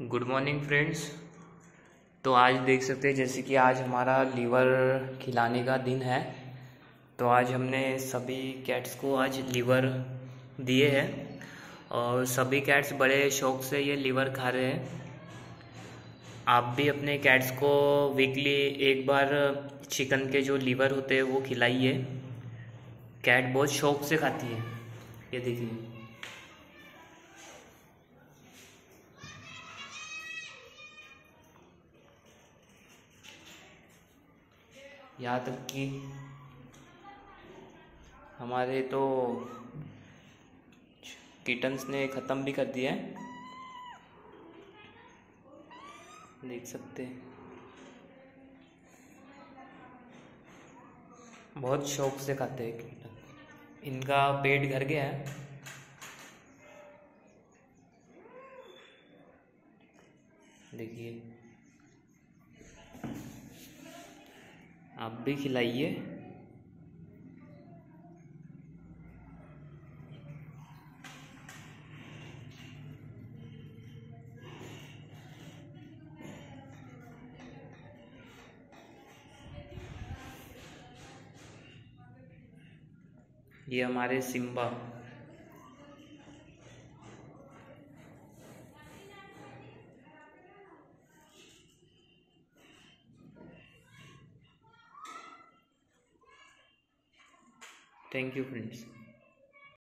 Good morning friends तो आज देख सकते हैं, जैसे कि आज हमारा लीवर खिलाने का दिन है तो आज हमने सभी कैट्स को आज लीवर दिए हैं, और सभी कैट्स बड़े शौक से ये लीवर खा रहे हैं। आप भी अपने कैट्स को वीकली एक बार चिकन के जो लीवर होते हैं, वो खिलाइए। कैट बहुत शौक से खाती है। ये देखिए। यहाँ तक कि हमारे तो किटन्स ने ख़त्म भी कर दिया है। देख सकते हैं। बहुत शौक से खाते हैं किटन। इनका पेट घर गया है। देखिए। आप भी खिलाइए। ये हमारे सिम्बा। thank you friends.